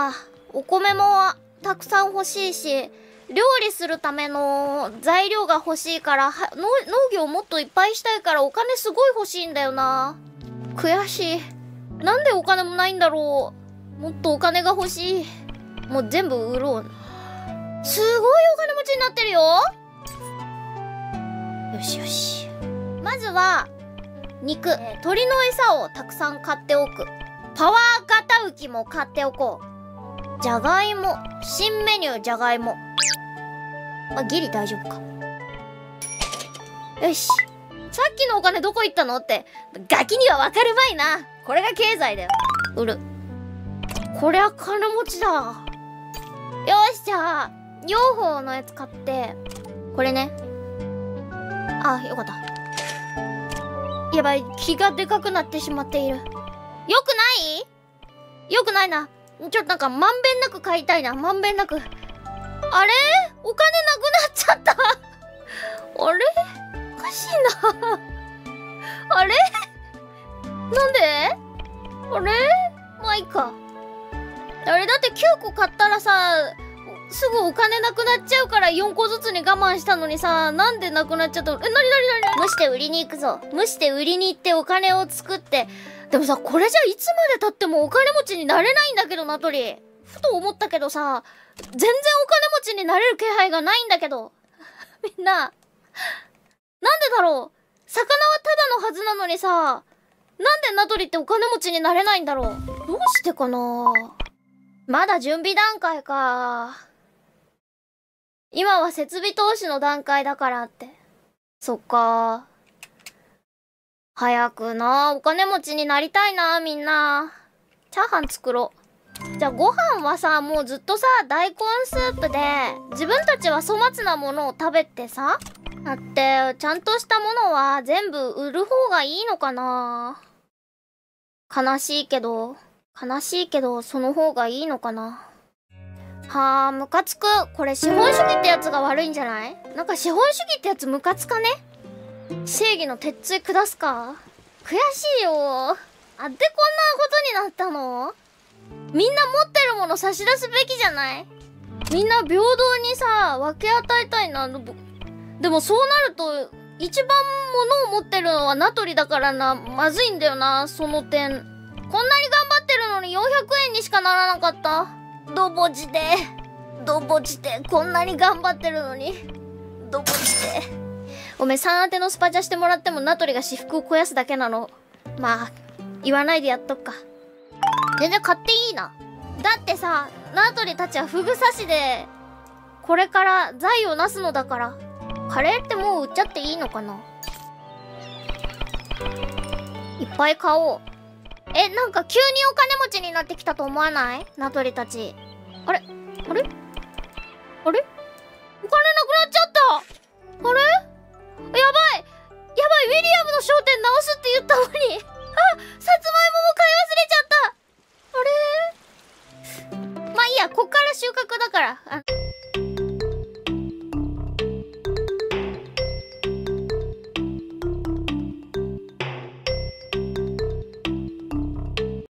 か。お米もたくさん欲しいし、料理するための材料が欲しいから、農農業もっといっぱいしたいからお金すごい欲しいんだよな。悔しい。なんでお金もないんだろう。もっとお金が欲しい。もう全部売ろう。すごいお金持ちになってるよよしよし。まずは、肉、えー鶏の餌をたくさん買っておく。パワーガタウキも買っておこう。じゃがいも、新メニューじゃがいも。あ、ギリ大丈夫か。よし。さっきのお金どこ行ったのって、ガキにはわかるまいな。これが経済だよ。売る。こりゃ金持ちだ。よし、じゃあ、両方のやつ買って、これね。あ、よかった。やばい、気がでかくなってしまっている。よくない？よくないな。ちょっとなんかまんべんなく買いたいな。まんべんなく。あれ？お金なくなっちゃった。あれ？おかしいな。あれ？なんで？あれ？まあいいか。あれだって9個買ったらさ、すぐお金なくなっちゃうから4個ずつに我慢したのにさ、なんでなくなっちゃったの？え、なになになに？蒸して売りに行くぞ。蒸して売りに行ってお金を作って。でもさ、これじゃいつまで経ってもお金持ちになれないんだけど、ナトリ。ふと思ったけどさ、全然お金持ちになれる気配がないんだけど。みんな、なんでだろう魚はただのはずなのにさ、なんでナトリってお金持ちになれないんだろうどうしてかなまだ準備段階か。今は設備投資の段階だからって。そっか。早くな、お金持ちになりたいな、みんな。チャーハン作ろう。じゃあご飯はさ、もうずっとさ、大根スープで、自分たちは粗末なものを食べてさ、だって、ちゃんとしたものは全部売る方がいいのかな悲しいけど、悲しいけど、その方がいいのかなはあ、ムカつく。これ資本主義ってやつが悪いんじゃない？なんか資本主義ってやつムカつかね？正義の鉄槌下すか？悔しいよ。あってこんなことになったの？みんな持ってるもの差し出すべきじゃない？みんな平等にさ、分け与えたいな。でもそうなると、一番物を持ってるのはナトリだからな、まずいんだよな、その点。こんなに頑張ってるのに400円にしかならなかった。ドボジで、ドボジで、こんなに頑張ってるのに、ドボジで。ごめん、3当てのスパチャしてもらってもナトリが私服を肥やすだけなの。まあ、言わないでやっとくか。全然買っていいな。だってさ、ナトリたちはフグ刺しで、これから財をなすのだから、カレーってもう売っちゃっていいのかないっぱい買おう。え、なんか急にお金持ちになってきたと思わない？ナトリたち。あれ？あれ？あれ？すって言ったのに。あさつまいもも買い忘れちゃった。あれ？まあいいや、こっから収穫だから。あ